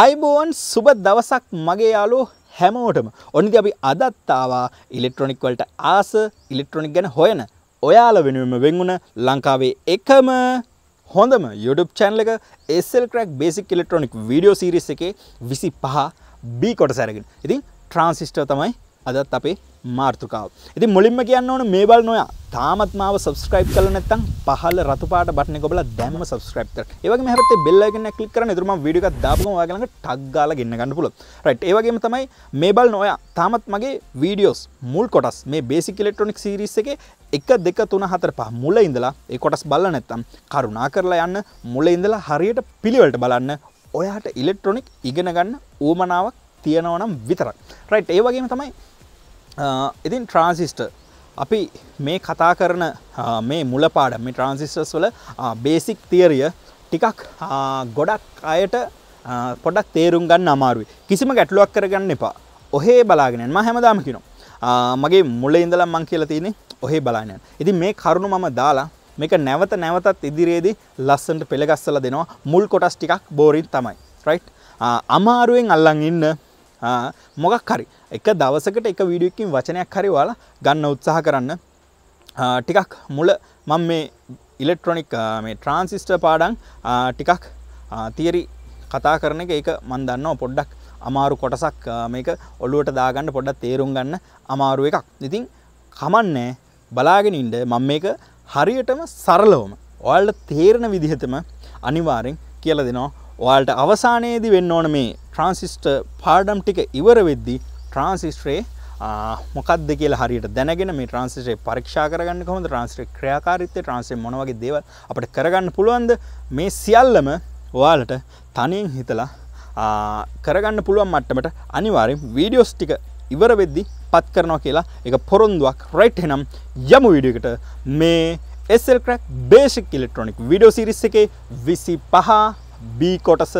අයිබෝන් සුබ දවසක් මගේ යාලු හැමෝටම. ඔනිදි අපි අදත්තාවා ඉලෙක්ට්‍රොනික් වලට ආස ඉලෙක්ට්‍රොනික් ගැන හොයන. ඔයාල වෙනුවම වෙන්වුණ ලංකාවේ එකම හොඳම YouTube චැනල එක SL crack basic electronic video series එකේ විසි පහ බී කොට සැරගෙන ඉතින් ට්‍රන්සිිස්ටර් තමයි අදත් අපේ මාර්තුකාව. ඉති මුලින්ම කියන්න ඕන මේ බල් නොයා. තාමත් මාව සබස්ක්‍රයිබ් කල නැත්තම් පහල රතුපාට බටන කොබල දැම සබස්ක්‍රයිබ් කර ඒවගේ හත බෙල්ලගෙන කලික් කරන තුරම විඩික දාපම වාගලඟ ටක්ගාල ගන්න ගන්න පුල රයිට් ඒවගේම තමයි මේ බල් නොයා. තාමත් මගේ වීඩියෝස් මුල් කොටස් මේ බේසික් ඉලෙක්ට්‍රොනික් සිරිස් එක එක දෙක තුන හතර පහ මුල ඉඳලා ඒ කොටස් බල්ල නැත්තම් කරුණා කරලා යන්න මුල ඉඳලා හරියට පිළිවලට බලන්න ඔයාට ඉලෙක්ට්‍රොනික් ඉගෙන ගන්න ඌමනාවක් තියෙනවනම් විතරක් රයිට් ඒවගේම තමයි ඉතින් ට්‍රන්සිස්ට අපි මේ කතා කරන මේ මුලපාඩ මේ ට්‍රන්සිස්ටර්ස් වල බේසික් තියරිය ටිකක් ගොඩක් අයට පොඩක් තේරුම් ගන්න අමාරුයි. කිසිම ගැටලුවක් කරගන්න එපා. ඔහේ බලාගෙනන් ම හැමදාම කිනවා මගේ මුල ඉඳලා මං කියලා තියෙනෙ ඔහේ බලානයන් ඉතින් මේ කරුණු මම දාලා මේක නැවත නැවතත් ඉදිරියේදී ලස්සන්ට පෙළගස්සල දෙනවා. මුල් කොටස් ටිකක් බෝරින් තමයි. රයි් අමාරුවෙන් අල්ලන් ඉන්න මොකක් හරි. එක දවසකට එක වීඩියකින් වචනයක් හරි වාලා ගන්න උත්සාහ කරන්න. ටිකක් මුල මම මේ ඉලෙක්ට්‍රොනික් මේ ට්‍රන්සිස්ට පාඩන් ටිකක් තියරි කතා කරන එක. ඒක මන් දන්නවා පොඩ්ඩක් අමාරු කොටසක් මේක ඔලුවට දාගන්න පොඩ්ඩක් තේරුම් ගන්න අමාරු එකක්. ඉතින් කමන්නේ බලාගෙන ඉන්ඩ මම මේක හරියටම සරලවම ඔයාල්ට තේරණ විදිහතම අනිවාරෙන් කියල දෙනවා. ඔයාල්ට අවසානයේදී වෙන්න ඕන මේ ට්‍රන්සිස්ට පාඩම් ටික ඉවර වෙද්දි ට්‍රන්සිස්ට්‍රේ මොකක්ද කියලා හරියට දැනගෙන මේ ට්‍රන්සිස්ටේ පරීක්ෂා කරගන්න කොහොමද? ට්‍රන්ස්ටේ ක්‍රියාකාරීත්වය ට්‍රන්ස්ලේට් මොන වගේ දේවල් අපිට කරගන්න පුළුවන්ද? මේ සියල්ලම ඔයාලට තනියෙන් හිතලා කරගන්න පුළුවන් මට්ටමට අනිවාර්යෙන් වීඩියෝස් ටික ඉවර වෙද්දි පත් කරනවා කියලා එක පොරොන්දුවක්. රයිට් එනම් යමු වීඩියෝ එකට මේ SL Crack Basic Electronic video series එකේ 25 B කොටස.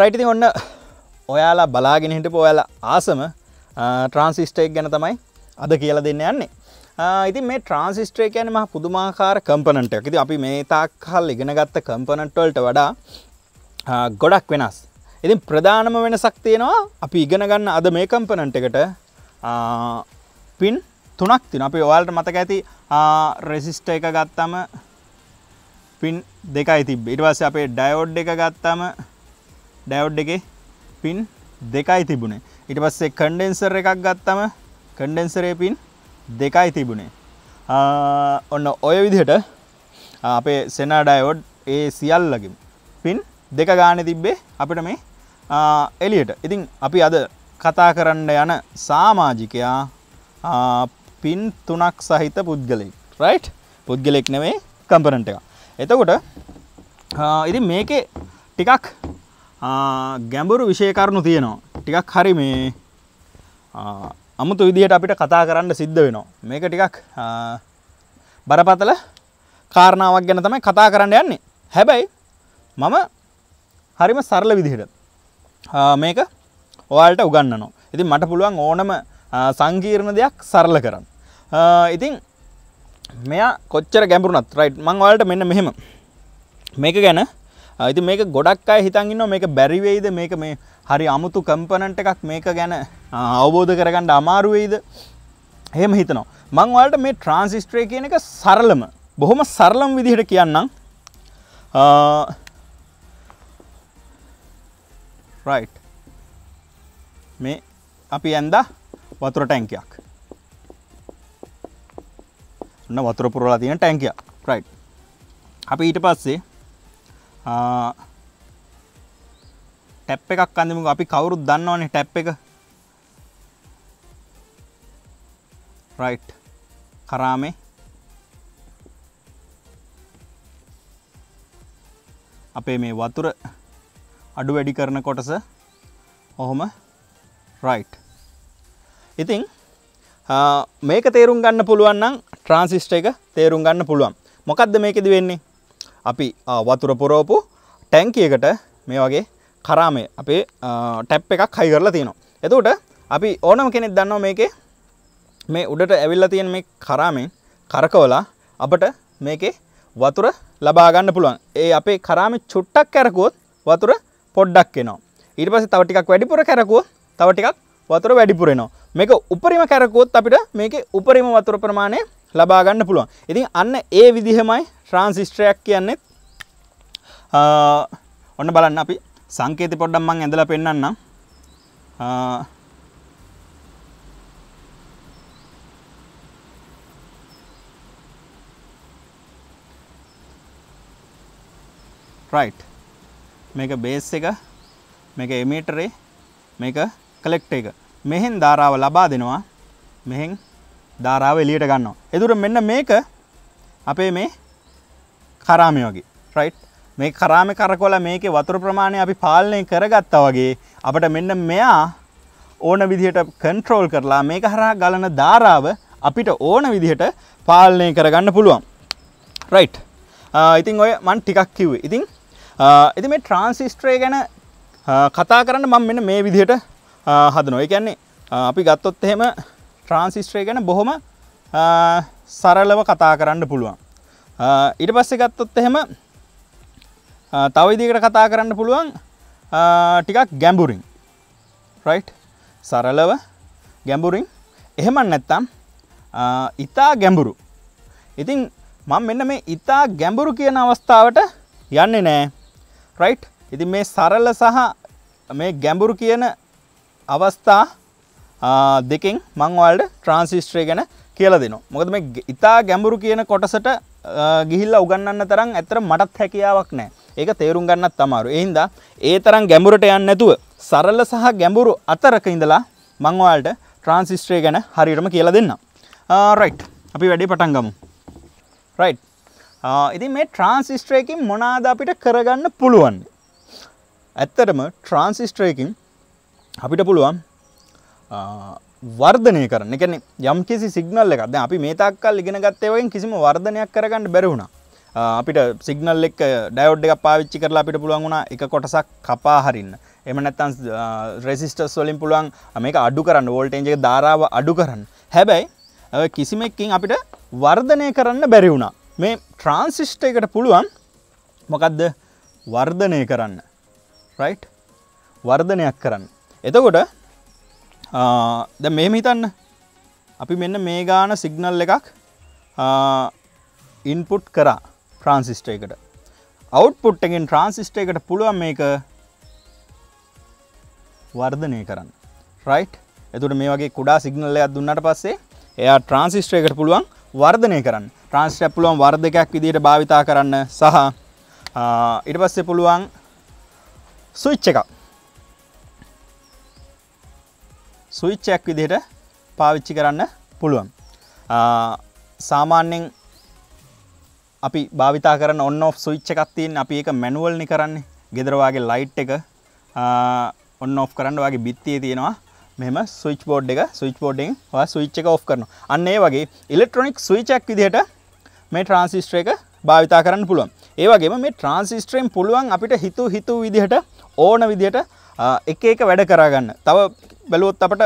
රයිටති ඔන්න ඔයාලා බලාගෙන හිටපු ඔයාලා ආසම ට්‍රන්සිස්ටේක් ගැන තමයි අද කියලා දෙන්න යන්නේ. ඉතින් මේ ට්‍රන්සිස්ට්‍රේ කියන ම පුදුමාකාර කම්පනට එකති අපි මේ තාක් කල් ඉගෙන ගත්ත කම්පනට්වල්ට වඩා ගොඩක් වෙනස්. ඉතින් ප්‍රධානම වෙනසක් තියෙනවා අපි ඉගෙන ගන්න අද මේ කම්පනන්ට එකට පින් තුනක් තින අපි ඔයාල්ට මතක ඇති රෙසිස්ට එක ගත්තම පින් දෙකයි තිබ ඉටවස අපේ ඩයෝඩ් එක ගත්තම ඩැවඩ් එක පින් දෙකයි තිබුණේ. ඉට පස්සේ කන්ඩෙන්සර් එකක් ගත්තම කන්ඩෙන්සරේ පින් දෙකයි තිබුණේ. ඔන්න ඔය විදිහට අපේ සෙනඩයෝඩ් ඒ සියල්ලකින් පින් දෙක ගාන තිබ්බේ අපිට මේ එලියට ඉතින් අපි අද කතා කරන්න යන සාමාජිකයා පින් තුනක් සහිත පුද්ගලෙක් රයිට් පුද්ගලෙක් නෙවේ කම්පනට එක එතකොට ඉතින් මේකේ ටිකක් ගැඹුරු විෂයකරණු තියෙනවා. ටිකක් හරි මේ අමුතු විදිහට අපිට කතා කරන්න සිද්ධ වෙනවා. මේක ටිකක් බරපතල කාරණාවක් ගැන තමයි කතා කරන්න යන්නේ. හැබැයි මම හරිම සරල විදිහට මේක ඔයාල්ට උගන්නනවා ඉතින් මට පුළුවන් ඕනම සංකීර්ණ දෙයක් සරල කරන්න. ඉතින් මෙයා කොච්චර ගැඹුරුනත් රයිට් මං ඔයාලට මෙන්න මෙහෙම. මේක ගැන ඉති මේක ගොඩක් අය හිතන්ගන්න මේක බැරිවෙයිද මේක මේ හරි අමුතු කම්පනන්ට එකක් මේක ගැන අවබෝධ කරගන්න අමාරුවෙයිද හෙම හිතනවා. මංවලට මේ ට්‍රන්සිස්ට්‍රේ කියන එක සරලම බොහොම සරලම් විදිහට කියන්නම්. රයි් මේ අපි ඇන්ද වතුර ටැන්කයක් ඔන්න වතුර පුරලා තියෙන ටැන්කයක් රයි් අපි ඊට පස්සේ ටැප් එකක් අඳමු අපි කවුරුත් දන්නවනේ ටැප් එක. රයිට් කරාමේ. අපේ මේ වතුර අඩු වැඩි කරන කොටස ඔහොම රයිට් ඉතිං මේක තේරුම් ගන්න පුළුවන්නම් ට්‍රන්සිස්ට එක තේරුම් ගන්න පුළුවන්. මොකක්ද මේකෙද වෙන්නේ? අපි වතුර පුරෝපු ටැන්කියකට මේ වගේ කරාමේ අපේ ටැප් එකක් හයි කරලා තියෙනවා. එතකොට අපි ඕනම කෙනෙක් දන්නවා මේකේ? මේ උඩට ඇවිල්ල තියෙන මේ කරාමෙන් කරකවලා අපට මේකේ වතුර ලබාගන්න පුළුවන්. ඒ අපේ කරාම චුට්ටක් කැරකුවොත් වතුර පොඩ්ඩක් එනවා. ඊට පස්සේ තව ටිකක් වැඩිපුර කැරකුවොත් තව ටිකක් වතුර වැඩිපුරෙනවා මේක උපරිම කැරකුවොත් අපිට මේකේ උපරිම වතුර ප්‍රමාණය ලබා ගන්න පුළුවන්. ඉතින් අන්න ඒ විදිහමයි ට්‍රාන්සිස්ටරයක් කියන්නේ. ඔන්න බලන්න අපි සංකේත පොඩ්ඩක් මම ඇඳලා පෙන්නන්නම්. රයිට් මේක බේස් එක මේක එමීටරේ මේක කලෙක්ට එක මෙහෙන් ධාරාව ලබා දෙනවා. මෙහෙන් ධාරාව එලියට ගන්නවා. එදුර මෙන්න මේක අපේ මේ කරාමය වගේ රයිට් මේ කරාම කරකොල මේක වතුර ප්‍රමාණය අපි පාලනය කරගත්තා වගේ අපට මෙන්න මෙයා ඕන විදිහට කන්ට්‍රෝල් කරලා මේක හරහා ගලන ධාරාව අපිට ඕන විදිහට පාලනය කරගන්න පුළුවන්. රයිට් ඉතින් ඔය මන් ටිකක් කිව්වේ. ඉතින් ඉති මේ ට්‍රන්සිස්ට්‍රේ ගැන කතා කරන්න මම මෙන්න මේ විදිහට හදනවා. ඒ කියන්නේ අපි ගත්තොත් එහෙම ට්‍රාන්සිස්ට්‍රේ ගැන බොහොම සරලව කතා කරන්න පුළුවන්. ඊට පස්සේ ගත්තොත් එහෙම තව විදිහකට කතා කරන්න පුළුවන් ටිකක් ගැඹුරින්. රයිට් සරලව ගැඹුරින්. එහෙම නැත්තම් ඉතා ගැඹුරු. ඉතින් මම මෙන්න මේ ඉතා ගැඹුරු කියන අවස්ථාවට යන්නේ නෑ. රයිට් ඉතින් මේ සරල සහ මේ ගැඹුරු කියන අවස්ථා දෙකින් මංවල්ට ට්‍රන්සිස්ට්‍රේ ගැන කියල දෙනවා. මොකද මේ ඉතා ගැඹුරු කියන කොටසට ගිහිල්ල උගන්නන්න තරම් ඇතර මටත් හැකියාවක් නෑ ඒක තේරුම් ගන්නත් තමාරු එහින්ද ඒ තරම් ගැඹුරට යන්න නැතුව සරල සහ ගැඹුරු අතරක ඉඳලා මංවාල්ට ට්‍රන්සිස්ට්‍රේ ගැන හරිටම කියලා දෙන්න රයිට් අපි වැඩි පටන් ගමු. රයිට් ඉතින් මේ ට්‍රන්සිස්ට්‍රේකින් මොනාද අපිට කරගන්න පුළුවන්? ඇත්තටම ට්‍රන්සිස්ට්‍රේකින් අපිට පුළුවන් වර්ධනය කරන්න. එකන යම් කිසි සිගනල් එකක්ද අපි මේ තක්කල් ඉගෙන ගත්තයවගෙන් කිසිම වර්ධනයක් කරගන්න බැරවුණ අපිට සිගනල් එක් ඩයෝඩ් එක පාවිච්චි කරලා අපිට පුළුවන් වුණා එක කොටසක් කපා හරින්න. එම නැත්තන් රෙසිස්ටර්ස් වලින් පුළුවන් මේක අඩු කරන්න වෝල්ටේජ් එක ධාරාව අඩු කරන්න. හැබැයි කිසිමකින් අපිට වර්ධනය කරන්න බැරි වුණා. මේ ට්‍රන්සිිස්ට එකට පුළුවන් මොකක්ද වර්ධනය කරන්න. රයිට් වර්ධනයක් කරන්න. එතකොට ද මෙහෙම හිතන්න. අපි මෙන්න මේ ගාන සිගනල් එකක් ඉන්පුට් කරා ට්‍රන්සිිස්ට එකට. අවුට්පුට් එකෙන් ට්‍රන්සිිස්ට එකට පුළුවන් මේක වර්ධනය කරන්න. රයිට් එතුට මේ වගේ කුඩා සිගනල්ලයක් දුන්නට පස්සේ එයා ට්‍රන්සිිස්ට්‍ර එකට පුළුවන් වර්ධනය කරන්න. ට්‍රන්ස්ටප් පුළුවන් වර්ධකයක් විදිට භාවිතා කරන්න සහ ඉට පස්සේ පුළුවන් සුවිච්ච එකක්. සුවිච්චයක් විදිහට පාවිච්චි කරන්න පුළුවන්. සාමාන්‍යෙන් අපි භාවිතා කරන ඔන්න ඔෆ් සුවිච්ච එකත්තියෙන් අපි එක මැනුවල්නි කරන්නේ. ගෙදරවාගේ ලයිට් එක ඔන්න ඔෆ් කරන්න වගේ බිත්තිය තියෙනවා. මෙම ස්විච් බෝඩ් එක ස්විච් බෝඩ්ඩෙන් ස්විච් එක ඔ් කරන අන්නේ වගේ ඉලෙක්ට්‍රොනික් ස්විචක් විදිහට මේ ට්‍රන්සිස්ට්‍ර එක භාවිතා කරන්න පුළුවන්. ඒවගේම මේ ට්‍රන්සිස්ට්‍රයෙන් පුළුවන් අපිට හිතු හිතු විදිහට ඕන විදිහට එක එක වැඩ කරගන්න. තව බැලුවොත් අපට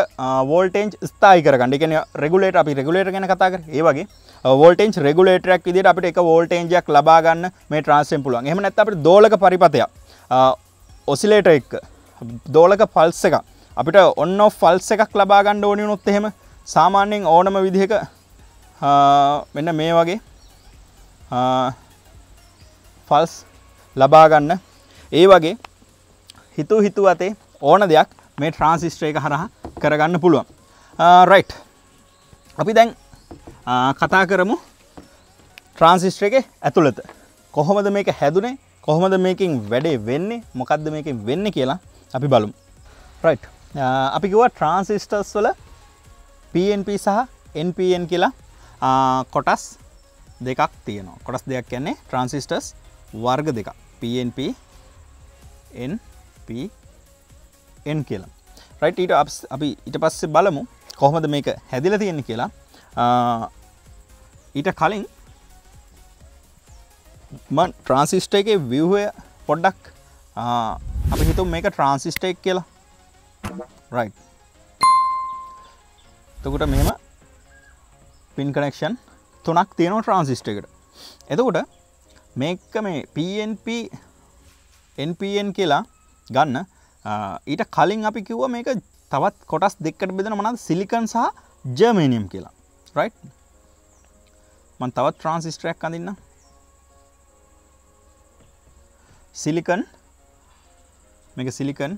වෝල්ටේන්් ස්ථායි කරගන්න. එකන රෙගුලේට අපි රෙගුලේට ගැන කතා කර. ඒවගේ වෝල්ටේන්් රෙගුලේටරක් විදිට අපිට එක වෝල්ටේන්ජයක් ලබාගන්න මේ ට්‍රන්සෙන් පුළුවන්. එහම නැත අපට දෝලක පරිපතයක් ඔසිලේට එක්. දෝලක පල්ස එක අපිට ඔන්න ෆල්ස එකක් ලබාගන්න ඕනි නොත් එහෙම සාමාන්‍යයෙන් ඕනම විදිහක මෙන්න මේ වගේ ෆල්ස් ලබාගන්න ඒ වගේ. හිතු හිතු අතේ ඕන දෙයක් මේ ට්‍රන්සිස්ට්‍රේ එක හරහා කරගන්න පුළුවන්. Uh, රයිට් අපි දැන් uh, කතා කරමු ට්‍රන්සිස්ට්‍ර එක ඇතුළත. කොහොමද මේක හැදුනේ? කොහොමද මේකින් වැඩේ වෙන්නේ? මොකක්ද මේකින් වෙන්න කියලා අපි බලමු. රයිට් uh, අපි කිව ට්‍රන්සිස්ටර්ස් වල PNP සහ NPN කියලා කොටස් දෙකක් තියෙනවා. කොටස් දෙයක් කියන්නේ ට්‍රන්සිස්ටර්ස් වර්ග දෙක PNP NP N කියලා. රයිට ඊට අපි ඊට පස්සේ බලමු කොහොමද මේක හැදිල තියෙන කියලා. ඊට කලින් ම ට්‍රන්සිස්ට එක විව්හය පොඩ්ඩක් අපි හිතු මේක ට්‍රන්සිස්ට එක් කියලා. රයි් තකොට මෙම පින් කනෙක්ෂන් තුනක් තියෙනවා ට්‍රන්සිස්ට එකට. එතකොට මේක මේ PNP NPN කියලා ගන්න. ඊට කලින් අපි කිව්ව මේක තවත් කොටස් දෙකට බෙදෙන මනද සිලිකන් සහ ජර්මේනියම් කියලා. රයි් මන් තවත් ට්‍රන්සිස්ටරයක් අඳන්න සිලිකන්. මේක සිලිකන්.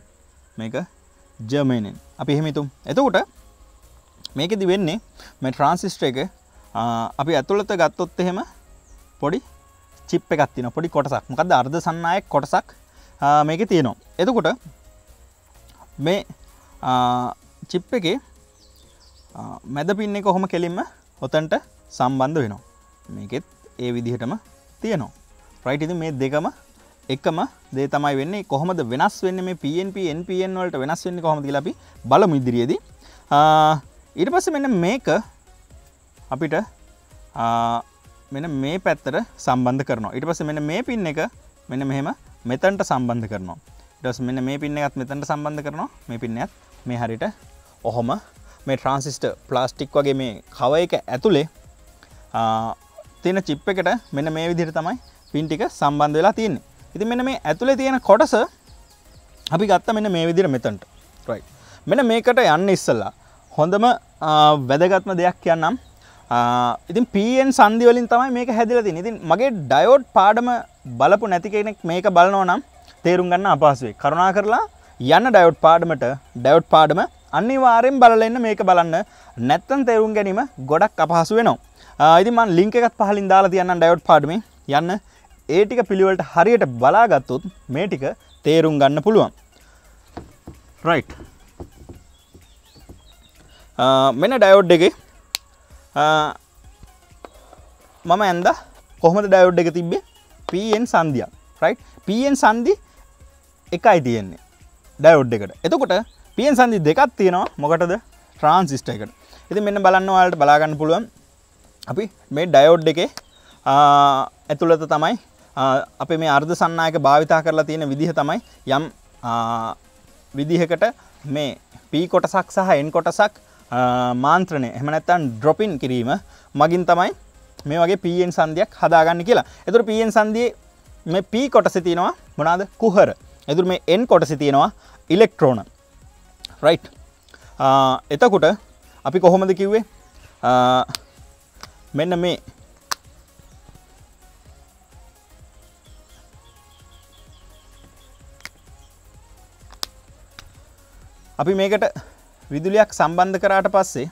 මේක ජර්මේනෙන් අපි එහෙමිතුම් එතකොට මේකෙදි වෙන්නේ මේ ට්‍රන්සිස්ට්‍ර එක අපි ඇතුළත ගත්තොත් එහෙම පොඩි චිප් එකක් තින පොඩි කොටසක්. මොකද අර්ධ සන්නයක් කොටසක්. මේක තියෙනවා. එතකොට මේ චිප් එක මැද පින්නේ කොහොම කෙලින්ම ඔතන්ට සම්බන්ධ වෙනවා. මේකෙත් ඒ විදිහටම තියෙනවා. ප්‍රයිටි මේ දෙකම එකම දේ තමයි වෙන්නේ. කොහොමද වෙනස් වෙන්න? මේ PNP NPN වලට වෙනස් වෙන්නේ කොහොමද කියලා අපි බලමු ඉදිරියේදී. ඊට පස්සේ මෙන්න මේක අපිට මෙන්න මේ පැත්තට සම්බන්ධ කරනවා. ඊට පස්සේ මෙන්න මේ පින් එක මෙන්න මෙහෙම මෙතනට සම්බන්ධ කරනවා. ඊට පස්සේ මෙන්න මේ පින් එකත් මෙතනට සම්බන්ධ කරනවා. මේ පින් එකත් මේ හරියට ඔහොම මේ ට්‍රන්සිස්ටර් ප්ලාස්ටික් වගේ මේ කව එක ඇතුලේ තියෙන චිප් එකට මෙන්න මේ විදිහට තමයි පින් ටික සම්බන්ධ වෙලා තියෙන්නේ. ඉති මෙන්න මේ ඇතුළේ තියෙන කොටස අපි ගත්ත මෙන්න මේ විදිර මෙතන්ට. රයි මෙන මේකට යන්න ඉස්සල්ලා හොඳම වැදගත්ම දෙයක් කියන්නම්. ඉතින් පන් සන්දිවලින් තමයි මේක හැදිලති ඉතින් මගේ ඩයෝඩ් පාඩම බලපු නැති කෙනෙක් මේක බලනෝ නම් තේරුම් ගන්න අපහසුවේ කරුණා කරලා යන්න ඩයෝඩ් පාඩමට. ඩයෝඩ් පාඩම අනිවාරයෙන් බලන්න මේක බලන්න. නැත්තන් තේරුම් ගැනීම ගොඩක් අපහසු වෙනවා. ඉතින් ලිංක එකත් පහලින් දාලා තියන්න ඩයෝඩ් පාඩම යන්න. ඒ ටික පිළිවලට හරියට බලාගත්තොත් මේ ටික තේරුම් ගන්න පුළුවන්. රයි් මෙන ඩයෝඩ් එක මම ඇන්ද. කොහොමද ඩයෝඩ් එක තිබ්බේ? පන් සන්ධිය රයි් පන් සන්ධි එකයි තියෙන්නේ ඩයෝඩ් එකට. එතකොට පියන් සන්ධි දෙකත් තියෙනවා. මොකටද? ට්‍රන්සිිස්ට එකට. ඉති මෙන්න බලන්නවාලට බලාගන්න පුළුවන්. අපි මේ ඩයෝඩ් එක ඇතුළත තමයි අප මේ අර්ධ සන්නායක භාවිතා කරලා තියෙන විදිහ තමයි යම් විදිහකට මේ පී කොටසක් සහ එන් කොටසක් මාන්ත්‍රණය. එහමනැත්තන් ඩ්‍රොපින් කිරීම මගින් තමයි මේ වගේ පීෙන් සන්ධයක් හදාගන්න කියලා. එතුර පීෙන් සන්දිය මේ පී කොටස තියෙනවා මොනාද කුහර. එතුර මේ එන් කොටසි තියෙනවා ඉලෙක්ට්‍රෝන රයි් එතකුට අපි කොහොමද කිව්වේ? මෙන්න මේ අපි මේකට විදුලියක් සම්බන්ධ කරාට පස්සේ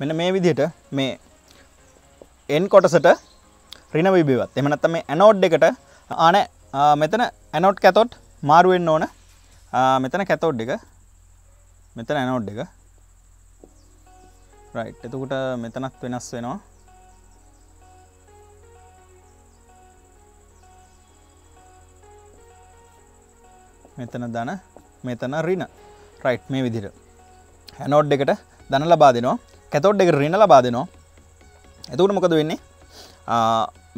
මෙන්න මේ විදිහට මේ එන් කොටසට රින විබවත් එමනත්ත මේ ඇනෝඩ් එකට ආන මෙතන ඇනෝට් කැතොට් මාරුවෙන් ඕන. මෙතන කැතෝඩ් එක මෙතන ඇනෝඩ් එක. රයි් එතකුට මෙතනත් වෙනස් වෙනවා. මෙතන දන මෙතන රින රයිට් මේ විදිර හැනෝඩ් එකට දන ලබා දෙනවා. කැතෝඩ් එක රින ලබා දෙනවා. එතුකට මොකද වෙන්නේ?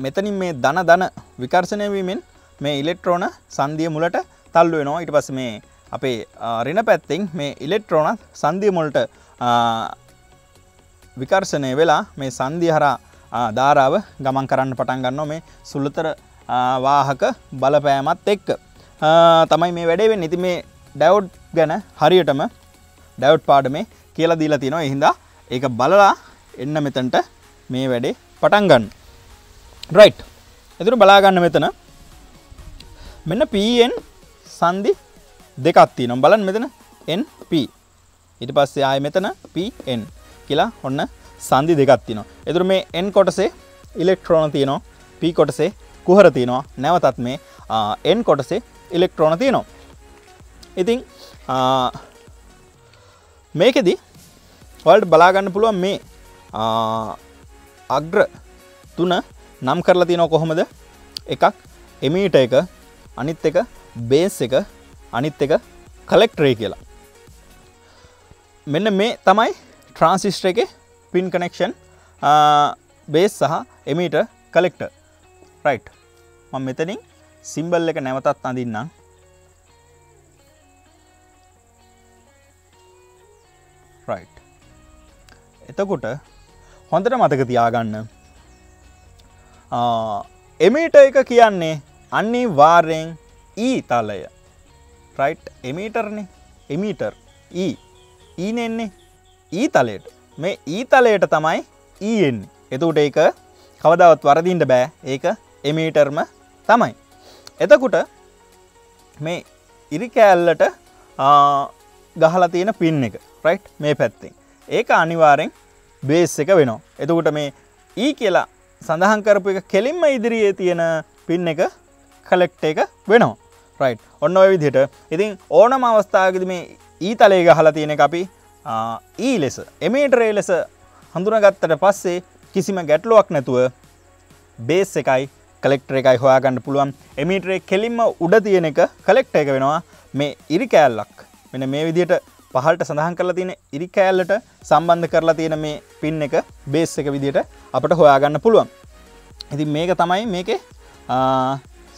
මෙතනින් මේ දන දන විකර්ශනය වීමෙන් මේ ඉලෙක්ට්‍රෝන සන්දිය මුලට තල්ලු වෙනවා. ඉට පස් මේ අපේ රින පැත්තිෙන් මේ ඉලෙක්ට්‍රෝන සන්දිය මුලට විකර්ශනය වෙලා මේ සන්දිය හරා ධාරාව ගමන් කරන්න පටන් ගන්න මේ සුල්ලතර වාහක බලපෑමත් එක්ක. තමයි මේ වැඩේ නිති මේ ඩැවඩ් ගැන හරියටම ඩැවඩ් පාඩමේ කියලා දීලා තියෙනවා එහින්දා ඒක බලලා එන්න මෙතන්ට මේ වැඩේ පටන්ගන්න රයි් එතුරු බලාගන්න මෙතන. මෙන්න පන් සන්දි දෙකත්ති නම් බලන් මෙතන NP ඉට පස්සේ ආය මෙතන පන් කියලා ඔන්න සන්දි දෙකත්තිනවා එතුර මේ එන් කොටසේ ඉලෙක්ට්‍රෝන තියනවා. ප කොටසේ කුහර තියනවා. නැවතත් මේ එන් කොටසේ ඉලෙක්ට්‍රෝන තියෙනවා. ඉතිං මේකෙදි වල්ට බලාගන්න පුළුවන් මේ අග්‍ර තුන නම් කරලා තියනව කොහොමද? එකක් එමීට එක අනිත් එක බේස් එක අනිත් එක කලෙක්ටරේ කියලා. මෙන්න මේ තමයි ට්‍රන්සිස්ට්‍ර එක පින් කනෙක්ෂන් බේස් සහ එමීට කලෙක්ට රයිට් මං මෙතනින් සිම්බල් එක නැවතත් අඳන්නම්. රයිට් එතකොට හොඳට මතක තියාගන්න. එමීට එක කියන්නේ අන්නේ වාර්යෙන් ඊ e තලය. රයිට් එමීටර්නේ? එමීටර්. E. ඊ ඊනෙන්නේ ඊ e තලයට. මේ ඊ තලයට තමයි ඊෙන් එතුට ඒක කවදවත් වරදින්ට බෑ. ඒක එමීටර්ම තමයි. එතකුට මේ ඉරිකෑල්ලට ගහලා තියෙන පින් එක රයිට් මේ පැත්තිෙන්. ඒක අනිවාරෙන් බේස් එක වෙනවා. එතකුට මේ ඊ කියලා සඳහන් කරපු එක කෙලින්ම ඉදිරියේ තියෙන පින් එක කලෙක්ට එක වෙනවා රයි් ඔන්න ඔය විදිහට. ඉතින් ඕනම අවස්ථාවකද මේ e ඊ තලේ ගහලා තියෙන අපි ඊ e ලෙස එමේටරේ ලෙස හඳුනගත්තට පස්සේ කිසිම ගැටලුවක් නැතුව බේස් එකයි කලෙක්ටර එකයි හොයාගන්න පුළුවන්. එමිටරේ කෙලින්ම උඩ තියෙන එක කලෙක්ට එක වෙනවා. මේ ඉරි කෑල්ලක් මෙන මේ විදියට පහල්ට සඳහන් කරලා තියෙන ඉරි කෑල්ලට සම්බන්ධ කරලා තියෙන මේ පින් එක බේස් එක විදියට අපට හොයාගන්න පුළුවන්. ඉතින් මේක තමයි මේක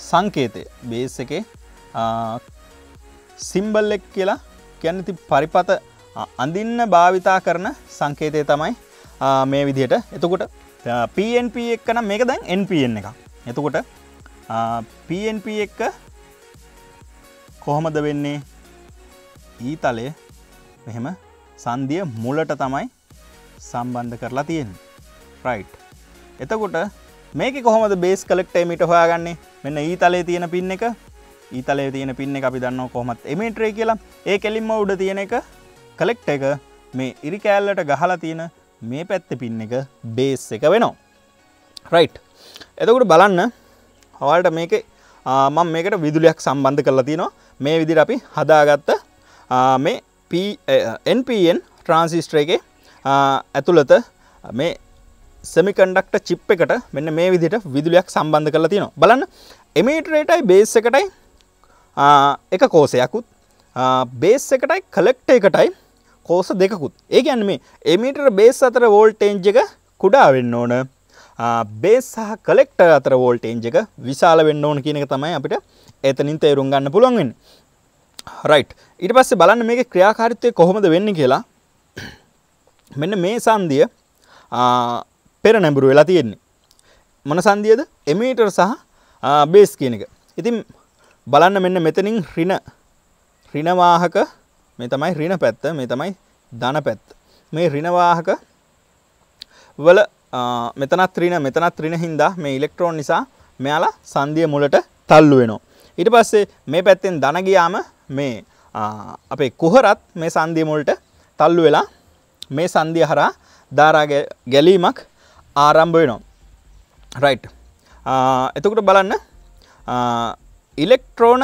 සංකේතය. බේස් එක සිම්බල් එක් කියලා කියන්න ති පරිපත අඳින්න භාවිතා කරන සංකේතය තමයි මේ විදියට එතකොට PNP එක්කනම් මේක දැන් NPN එක එතකොට PNP එක්ක කොහොමද වෙන්නේ? ඊතලය මෙහෙම සන්දිය මුලට තමයි සම්බන්ධ කරලා තියෙන් රයි් එතකොට මේක කොහොමද බේස් කලෙක්ටේමිට හොයාගන්නේ? මෙන්න ඊතලේ තියෙන පින්න එක. ඊතලේ තියෙන පින්න එක අපි දන්න කොහොමත් එමේට්‍රේ කියලා. ඒ කෙලින්ම උඩ තියෙන එක කලෙක්ට එක. මේ ඉරි කෑල්ලට ගහලා තියෙන මේ පැත්ත පින්න එක බේස් එක වෙනවා. රයිට් එතකොට බලන්න හවල්ට මේක මං මේකට විදුලියක් සම්බන්ධ කරලා තිනවා. මේ විදිර අපි හදාගත්ත මේ NPN ට්‍රන්සිස්ට්‍ර එක ඇතුළත මේ සෙමිකන්ඩක්ට චිප් එකට මෙන්න මේ විදිට විදුලියක් සම්බන්ධ කරලා තියෙනවා බලන්න එමේටරේටයි බේස් එකටයි එක කෝසයකුත් බේස් එකටයි කලෙක්ට එකටයි කෝස දෙකුත් ඒ ගැන මේ එමිටර බේස් අතර වෝල්ටේන්ජ එක කුඩා වෙන්න ඕන. බේස් සහ කලෙක්ට අතර වෝල්ටේන්ජ එක විශාල වෙන්න ඕන කියන එක තමයි අපිට එතනින් තේරුම් ගන්න පුළුවන්වෙන් රයිට් ඉට පස්සේ බලන්න මේක ක්‍රියාකාරිත්වය කොහොමද වෙන්න කියලා. මෙන්න මේ සන්දිය පෙර නැඹුරු වෙලා තියෙන්නේ. මොන සන්දියද එමීටර් සහ බේස් කියන එක. ඉතින් බලන්න මෙන්න මෙතනින් රින රිනවාහක මේ තමයි රින පැත්ත මේ තමයි ධන පැත්ත. මේ රිනවාහක වල මෙතනත් ත්‍රින මෙතනත් ත්‍රින හින්දා මේ ඉලෙක්ට්‍රෝන් නිසා මෙයාලා සන්දිය මුලට තල්ලු වෙනවා. ඊට පස්සේ මේ පැත්තෙන් දන ගියාම මේ අපේ කුහරත් මේ සන්දිය මුලට තල්ලු වෙලා මේ සන්දිය හරහා ධාරා ගැලීමක් ආරම්භ වෙනවා. රයිට්. එතකොට බලන්න ඉලෙක්ට්‍රෝන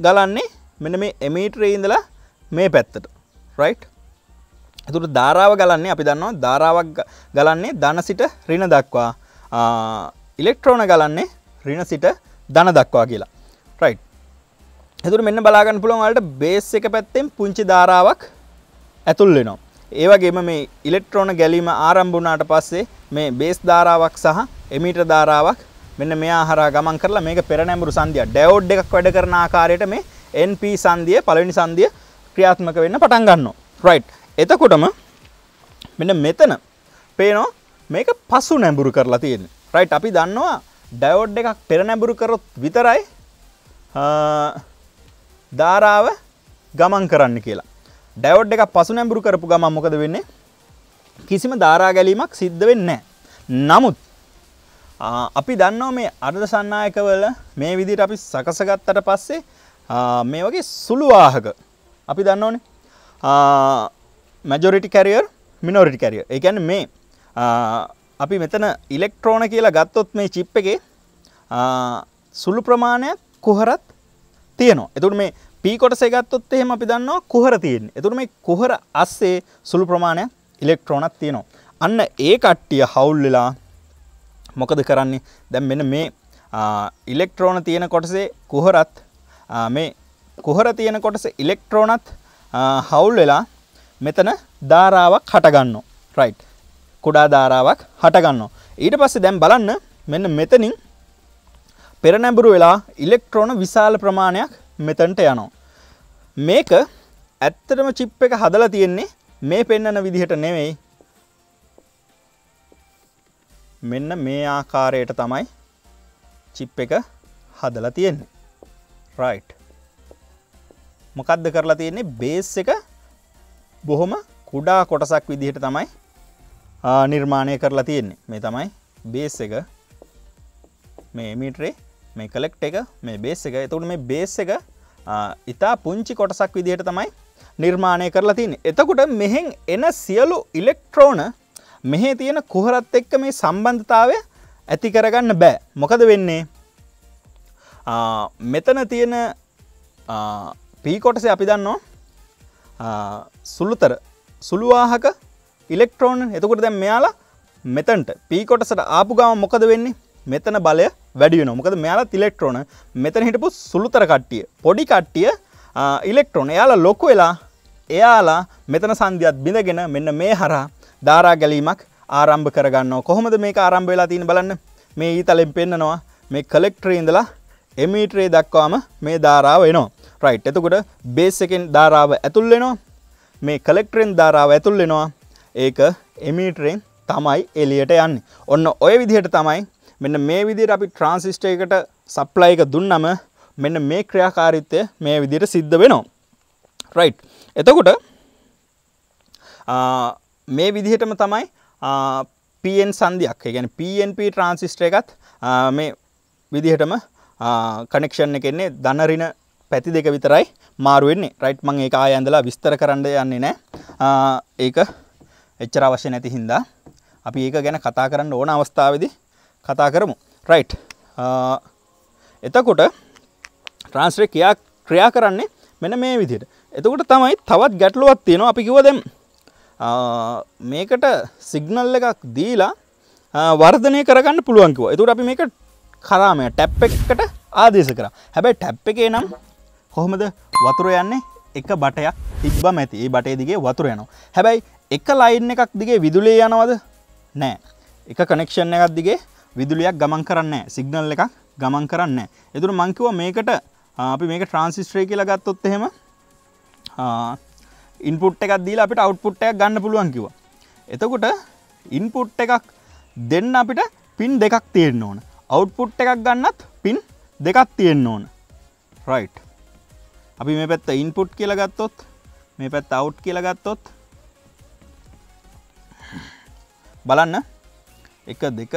ගලන්නේ මෙන්න මේ එමීටරේ ඉඳලා මේ පැත්තට. රයිට්. එතුට ධාරාව ගලන්නේ අපි දන්නවා ධාරාවක් ගලන්නේ ධන සිට රින දක්වා. ඉලෙක්ට්‍රෝන ගලන්නේ රින සිට ධන දක්වා කියලා. රයි් එතුර මෙන්න බලාගන්න පුළුවන්වලට බේස් එක පැත්තෙන් පුංචි ධාරාවක් ඇතුල් වෙනවා. ඒවගේම මේ ඉලෙක්ට්‍රෝන ගැලීම ආරම්භුනාට පස්සේ මේ බේස් ධාරාවක් සහ එමිට ධාරාවක් මෙන්න මෙයා හරා ගමන් කරලා මේක පෙරනැඹුරු සන්දිය ඩැවෝඩ් එකක් වැඩ කරන ආකාරයට මේ NP සන්දිය පළවෙනි සන්දිය ක්‍රියාත්මක වෙන්න පටන් ගන්නවා. රයිට් එතකොටම මෙන්න මෙතන පේනවා මේක පසු නැඹුරු කරලා තියෙන රයිට් අපි දන්නවා ඩයෝඩ් එකක් පෙර නැඹුරු කරොත් විතරයි ධාරාව ගමන් කරන්න කියලා. ඩයෝඩ් එක පසු නැඹුරු කරපු ගමන් මොකද වෙන්නේ? කිසිම ධාරා ගැලීමක් සිද්ධ වෙන්නේ නමුත් අපි දන්නවා මේ අර්ධ සන්නායකවල මේ විදිහට අපි සකසගත්තට පස්සේ මේ වගේ සුළුවාහක අපි දන්නවනේ මැජොරිටි කැරියර් මිනෝරිටි කැරිය එකැන මේ අපි මෙතන ඉලෙක්ට්‍රෝන කියලා ගත්තොත් මේ චිප් එක සුළු ප්‍රමාණයක් කුහරත් තියනවා. එතුට මේ පීකොට සෙගත්තොත් එහෙම අපි දන්නවා කුහර තියෙන් එතුර මේ කුහර අස්සේ සුළු ප්‍රමාණයක් ඉලෙක්ට්‍රෝනත් තියෙනවා. අන්න ඒ කට්ටිය හවුල් වෙලා මොකද කරන්නේ? දැම් මෙන මේ ඉලෙක්ට්‍රෝන තියෙන කොටසේ කුහරත් මේ කුහර තියෙන කොටස ඉලෙක්ට්‍රෝනත් හවුල් වෙලා මෙතන ධාරාවක් හටගන්න රයිට් කුඩා ධාරාවක් හටගන්නවා. ඊට පස්සේ දැන් බලන්න මෙන්න මෙතනින් පෙරනැඹුරු වෙලා ඉලෙක්ට්‍රෝන විශාල ප්‍රමාණයක් මෙතනට යනවා. මේක ඇත්තටම චිප් එක හදලා තියෙන්නේ මේ පෙන්නන විදිහට නෙවෙයි. මෙන්න මේ ආකාරයට තමයි චිප් එක හදලා තියෙන්නේ. රයිට්. මොකක්ද කරලා තියෙන්නේ බේස් එක බොහොම කුඩා කොටසක් විදිහට තමයි නිර්මාණය කරලා තියෙන්නේ. මේ තමයි බේස් එක. මේ මීටරේ මේ කලෙක්් එක මේ බේස් එක. එතුට මේ බේස් එක ඉතා පුංචි කොටසක් විදිහට තමයි නිර්මාණය කරලා තින් එතකොට මෙහෙන් එන සියලු ඉලෙක්ට්‍රෝන මෙහේ තියෙන කුහරත් එක්ක මේ සම්බන්ධතාවය ඇති කරගන්න බෑ. මොකද වෙන්නේ? මෙතන තියෙන පීකොටස අපි දන්නවා සුළුතර සුළුවාහක ඉලෙක්ට්‍රෝන් එතකොට දැම් මෙයාලා මෙතන්ට පීකොටසට ආපු ගම මොකද වෙන්නේ? මෙතන බලය වැඩි වෙන මොකද මෙයාලා ඉලෙක්ට්‍රෝන මෙතන හිටපු සුළුතර කට්ටිය පොඩි කට්ටිය ඉලෙක්ට්‍රෝන එයාලා ලොකු වෙලා එයාලා මෙතන සන්ධියත් බිඳගෙන මෙන්න මේ හරා ධාරා ගැලීමක් ආරම්භ කරගන්න කොහොමද මේ ආරම්භ වෙලා තින බලන්න. මේ ඊතලෙන් පෙන්න්නනවා මේ කලෙක්ට්‍රී ඉඳලා එමීට්‍රේ දක්වාම මේ ධාරාව එනවා. රයිට් එතකොට බේස් එකෙන් ධාරාව ඇතුල්ලෙනවා මේ කලෙක්ටරෙන් ධාරාව ඇතුල්ලෙනවා ඒක එමීටරෙන් තමයි එලියට යන්න. ඔන්න ඔය විදිහට තමයි මෙන්න මේ විදිර අපි ට්‍රන්සිස්ටයකට සප්ලයික දුන්නම මෙන්න මේ ක්‍රියාකාරිත්වය මේ විදිට සිද්ධ වෙනවා. රයි් එතකොට මේ විදිහටම තමයි පන් සන්ධයක් ගැන PNP ට්‍රන්සිස්ට්‍ර එකත් මේ විදිහටම කනෙක්ෂන් එකෙන්නේ දනරින පැති දෙක විතරයි මාරුවෙන්නේ රයිට් මං ඒ ආයන්දලා විස්තර කරන්න යන්නේ නෑ. ඒක එච්චර අවශ්‍ය නැති හින්දා අපි ඒක ගැන කතා කරන්න ඕන අවස්ථාවදි කතා කරමු. රයිට් එතකොට ට්‍රන්ස්රේ කියා ක්‍රියා කරන්නේ මෙන මේ විදියට එතකොට තමයි තවත් ගැටලුවත් තියෙනවා අපි කිව දෙම් මේකට සිගනල් එකක් දීලා වර්ධනය කරගන්න පුළුවන්කිව එතුට අපි මේක කරාමය ටැප් එකට ආදේශ කර. හැබැයි ටැප් එකේ නම් කොහොමද වතුර යන්නේ? එක බටයක් තිබ්බ මැති ඒ බටේ දිගේ වතුර යනවා. හැබැයි එක ලයින් එකක් දිගේ විදුලේ යනවද? නෑ. එක කනෙක්ෂන් එකක් දිගේ විදුලියක් ගමන් කරන්න සිගනල් එකක් ගමන් කරන්න එතුර මංකිව මේකට අපි මේක ට්‍රන්සිස්ට්‍රේ කියලා ගත්තොත් එහෙම ඉන්පුට් එකක් දීලා අපිට අවට්පුට් එකක් ගන්න පුළුවන් කිව එතකොට ඉන්පුට් එකක් දෙන්න අපිට පින් දෙකක් තියෙන්න්න ඕන. අවට්පුට් එකක් ගන්නත් පින් දෙකක් තියෙන්න්න ඕන. රයිට් අපි මේ පැත්ත ඉන්පුට් කියල ගත්තොත් මේ පැත්ත අවට් කියල ගත්තොත් බලන්න. එක දෙක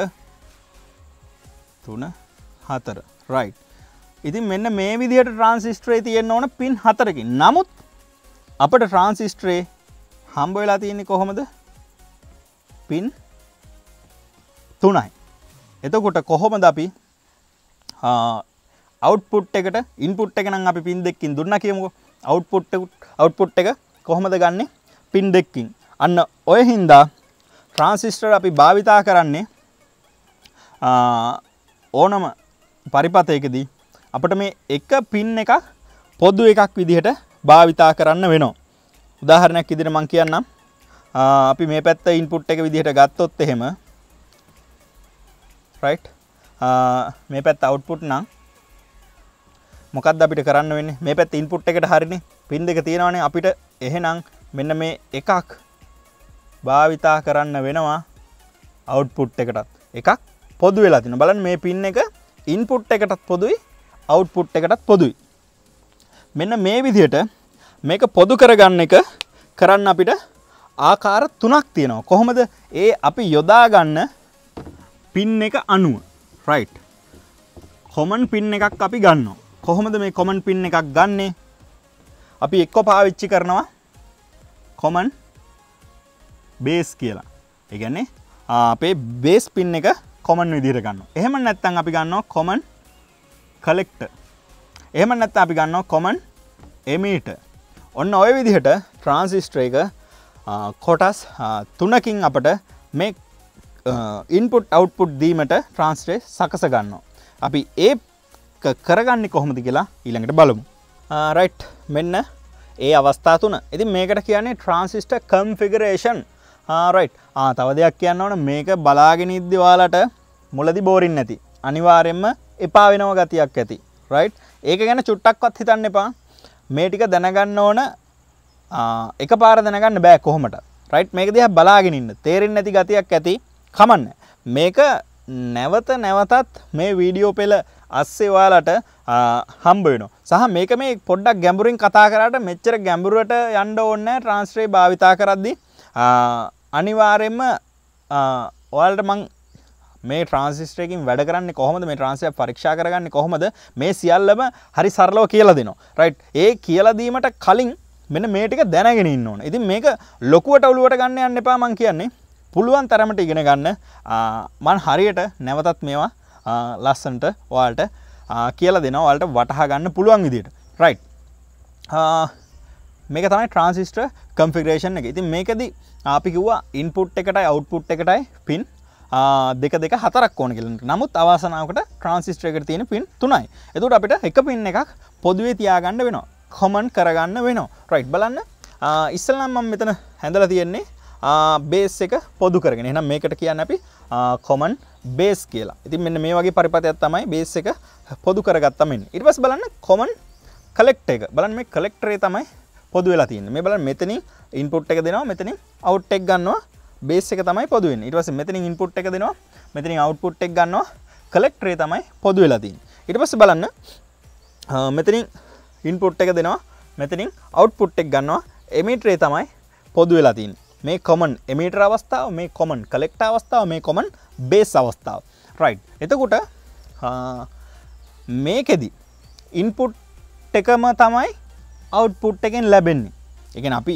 තුන හතර. රයිට් ඉතින් මෙන්න මේ විදිහට ට්‍රන්සිස්ට්‍රේ තියෙන්න්න ඕන පින් හතරකින්. නමුත් අපට ට්‍රන්සිස්ට්‍රේ හම්බ වෙලා තියෙන්නේ කොහොමද? පින් තුනයි. එතකොට කොහොමද අපි අවට්පුට් එකට ඉන්පුට් එක නම් අපි පින් දෙක්කින් දුන්න කියමුක. අවට්පුට් අවට්පුට් එක කොහොමද ගන්නේ? පින් දෙක්කින්. අන්න ඔය හින්දා ට්‍රන්සිස්ටර් අපි භාවිතා කරන්නේ ඕනම පරිපතයකදී අපට මේ එක පින් එකක් පොදු එකක් විදිහට භාවිතා කරන්න වෙනවා. උදාහරණයක් ඉදිරි මං කියන්නම්. අපි මේ පැත්ත ඉන්පුට් එක විදිහට ගත්තොත් එහෙම රයිට් මේ පැත්ත අවුට්පුට් නම් මොකක්ද අපිට කරන්න වෙන්නේ? මේ පැත්ත ඉන්පුට් එකට හරිනේ. පින් දෙක තියෙනවනේ අපිට. එහෙනම් මෙන්න මේ එකක් භාවිතා කරන්න වෙනවා අවුට්පුට් එකටත්. එකක් පොදු වෙලා තින බලන් මේ පින් එක ඉන්පුට් එකටත් පොදුයි අවුට්පුට් එකටත් පොදුයි. මෙන්න මේ විදිහට මේක පොදු කරගන්න එක කරන්න අපිට ආකාර තුනක් තියෙනවා. කොහොමද? ඒ අපි යොදාගන්න පින් එක අනුව. රයිට් කොමන් පින් එකක් අපි ගන්න කොහොමද මේ කොමන් පින් එකක් ගන්නේ? අපි එක්කො පාවිච්චි කරනවා කොමන් බේස් කියලා. එකන්නේ අපේ බේස් පින් එක කොමන් විදිර ගන්න එහෙම නැත්තන් අපි ගන්නවා කොමන් කලෙක්ට එහෙම නැත්ත අපි ගන්නවා කොමන් එමීට ඔන්න ඔය විදිහට ට්‍රන්සිස්ට්‍රේක කොටස් තුනකින් අපට මේ ඉන්පුට් අවුට්පුට් දීමට ට්‍රන්ස්ටේ සකස ගන්න අපි ඒ කරගන්න කොහොමද කියලා ඊළඟට බලමු. රයිට් මෙන්න ඒ අවස්ථා තුන. ඉති මේකට කියන්නේ ට්‍රන්සිස්ට කම්ෆිගරේෂන් රයිට් තව දෙයක් කියන්න ඕන. මේක බලාගෙන ඉද්දිවාලට මුලදි බෝරින් නැති. අනිවාරෙන්ම එපා වෙනව ගතියක් ඇති. රයිට් ඒක ගැන චුට්ටක්වත් හිතන්න එපා. මේ ටික දැනගන්න ඕන. එක පාර දැනගන්න බෑ කොහොමට රයිට් මේක දිහා බලාගෙන ඉන්න. තේරෙන්නේ නැති ගතියක් ඇති. කමන්න. මේක නැවත නැවතත් මේ වීඩියෝ පෙළ අස්සේ ඔයාලට හම්බ වෙනවා. සහ මේක මේ පොඩ්ඩක් ගැඹුරින් කතා කරාට මෙච්චර ගැඹුරට යන්න ඕනේ නැහැ ට්‍රාන්ස්ලේට් භාවිතා කරද්දී. අනිවාර්යයෙන්ම ඔයාලට මං මේ ට්‍රන්සිස්ටරකින් වැඩ කරන්න කොහොමද මේ ට්‍රන්සය පරීක්ෂා කරගන්න කොහොමද මේ සියල්ලම හරි සරලව කියලා දෙනවා. රයිට් ඒ කියලදීමට කලින් මෙන්න මේටික දැනගෙන ඉන්න ඕන. ඉතින් මේක ලොකුවට ඔලුවට ගන්න යන්න එපා මං කියන්නේ. පුළුවන් තරමට ඉගෙන ගන්න මන් හරියට නැවතත් මේවා ලස්සන්ට ඔයාලට කියලා දෙනවා. ඔයාලට වටහා ගන්න පුළුවන් විදිහට. රයිට්. මේක තමයි ට්‍රන්සිස්ටර් කම්ෆිගරේෂන් එක. ඉතින් මේකදී අපි කිව්වා ඉන්පුට් එකටයි අවුට්පුට් එකටයි පින් දෙක දෙක හතරක් ඕන කියලට නමුත් අවසනාවකට ට්‍රන්සිස්ට්‍ර එකට තියෙන පින් තුනයි. එතුට අපිට එක පින් එකක් පොදුවේ තියාගන්න වෙනවා. කොමන් කරගන්න වෙනවා. රයිට් බලන්න. ඉස්සල්නම් මම මෙතන හැඳල තියෙන්නේ බේස් එක පොදු කරගෙන. එනම් මේකට කියන්න අපි කොමන් බේස් කියලා. ඉතින් මෙන්න මේ වගේ පරිපතයක් තමයි බේස් එක පොදු කරගත්තමෙන් ඉටවස් බලන්න කොමන් කලෙක්ට එක. බලන් මේ කලෙක්ටරේ තමයි පොදු වෙලා තියන්න. මේ බලන් මෙතනින් ඉන්පුට් එක දෙනවා මෙතනින් අවුට් එක් ගන්නවා. බේස් එක තමයි පොදුවෙන් ඊට පස්සේ මෙතනින් ඉන්පුට් එක දෙනවා මෙතනින් අවුට්පුට් එක ගන්නවා. කලෙක්ටරේ තමයි පොදු වෙලා තියෙන්නේ. ඊට පස්සේ බලන්න මෙතනින් ඉන්පුට් එක දෙනවා මෙතනින් අවුට්පුට් එක ගන්නවා. එමීටරේ තමයි පොදු වෙලා තියෙන්නේ. මේ කොමන් එමීටර අවස්ථාව මේ කොමන් කලෙක්ට අවස්ථාව මේ කොමන් බේස් අවස්ථාව. රයිට් එතකොට මේකෙදි ඉන්පුට් එකම තමයි අවුට්පුට් එකෙන් ලැබෙන්නේ. එකන අපි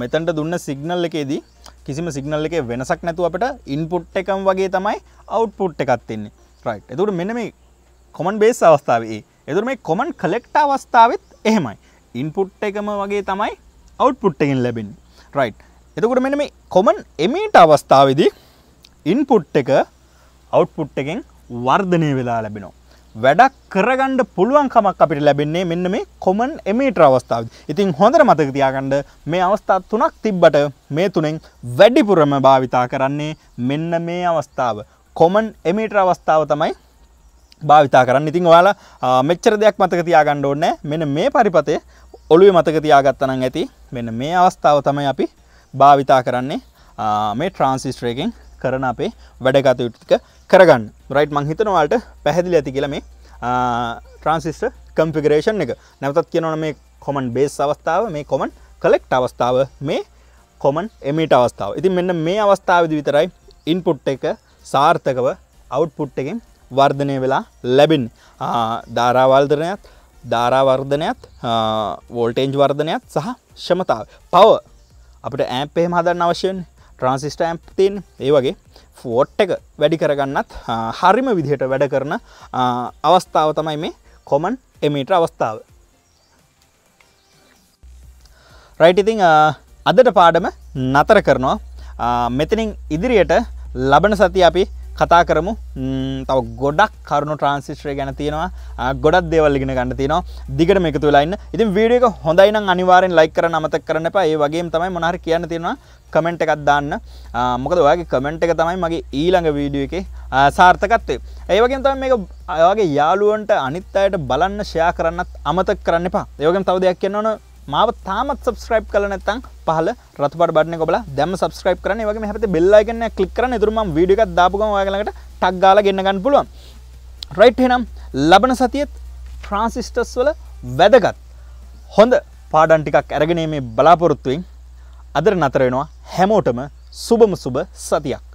මෙතැන්ට දුන්න සිගනල් එකේදී කිසිම සිගනල් එක වෙනසක් නැතුව අපට ඉන්පුට් එකම් වගේ තමයි අවුට්පුට් එකත්තින්නේ රයි් එතුට මෙන මේ කොමන් බේස් අවස්ථාවේ එතුර මේ කොමන් කලෙක්ට අවස්ථාවත් එහෙමයි. ඉන්පුට් එකම වගේ තමයි අවුට්පුට් එකින් ලැබෙන් රයි් එතකොට මෙන මේ කොමන් එමීට අවස්ථාවදී ඉන්පුට් එක අවුට්පුට් එකෙන් වර්ධනය වෙලා ලැබෙනවා වැඩක් කරගන්න පුළුවන්කමක් අපිට ලැබෙන්නේ මෙන්න මේ කොමන් එමීටර් අවස්ථාව. ඉතින් හොඳට මතක තියාගන්න මේ අවස්ථා තුනක් තිබ්බට මේ තුනෙන් වැඩිපුරම භාවිතා කරන්නේ මෙන්න මේ අවස්ථාව. කොමන් එමීටර් අවස්ථාව තමයි භාවිතා කරන්න. ඉතින් ඔයාලා මෙච්චර දෙයක් මතක තියාගන්න ඕනේ. මෙන්න මේ පරිපතේ ඔළුවේ මතක තියාගත්තා නම් ඇති. මෙන්න මේ අවස්ථාව තමයි අපි භාවිතා කරන්නේ මේ ට්‍රාන්සිස්ටර් එකෙන් කරන අපේ වැඩ කටයුතු ටික කරගන්න. රයිට් මං හිතනවාට පැහැදිලි ඇති කියල මේ ට්‍රන්සිස්ට කම්පිගරේෂන් එක. නැවතත් කියනවන මේ කොමන් බේස් අවස්ථාව මේ කොමන් කලෙක්ට අවස්ථාව මේ කොමන් එමට අවස්ථාව. ඉතින් මෙන්න මේ අවස්ථාවද විතරයි ඉන්පුට් එක සාර්ථකව අවුට්පුට් එකෙන් වර්ධනය වෙලා ලැබින් ධාරාවල්දරනයත් ධාරාවර්ධනයත් වෝල්ටේන්ජ් වර්ධනයක් සහ ශමතාව පව අපට ඇම්පේ හදන්න අවශ්‍යයෙන් ට්‍රන්සිස්ට ඇම්ප් තින් ඒ වගේ ෆෝට් එක වැඩි කරගන්නත් හරිම විදිහට වැඩ කරන අවස්ථාව තමයි මේ කොමන් එමීට අවස්ථාව. රයිටඉතිං අදට පාඩම නතර කරනවා. මෙතනින් ඉදිරියට ලබන සති අපි කතා කරමු තව ගොඩක් කරුණු ට්‍රන්සිස්ට්‍රේ ගැන තියෙනවා. ගොඩක් දේවල්ලිගෙන ගන්න තියෙනවා. දිගට මේක තුලයින්න ඉතින් වීඩියක හොඳයින අනිවාරෙන් ලයි කර නමත කරන එපා. ඒ වගේ තමයි මොනහර කියන්න තියෙනවා කමෙන්ට් එකක් දාන්න. මොකද ඔයාගේ කමෙන්ට් එක තමයි මගේ ඊළඟ වීඩියෝ එකේ සාර්ථකත්වය. ඒ වගේම තමයි මේක ඔයාගේ යාළුවන්ට අනිත් අයට බලන්න ෂෙයා කරන්නත් අමතක කරන්න එපා. ඒ වගේම තව දෙයක් කියන්න ඕන. මාව තාමත් සබස්ක්‍රයිබ් කළ නැත්නම් පහල රතුපට බටන කොබල දැම සබස්ක්‍රයිබ් කරන වගේ හැත බෙල්ලයිගන්න කලික් කරන තුරම වීඩියක් දාපුගම ඔයාලට ටක් ගාල ගන්න ගන්න පුළුවන්. රයිට් හෙනම් ලබන සතියත් ට්‍රන්සිිස්ටස් වල වැදගත්. හොඳ පාඩන් ටිකක් ඇරගෙනීමේ බලාපොරොත්තුවෙන් අදර නතර වෙනවා. හැමෝටම සුබම සුබ සතියක්.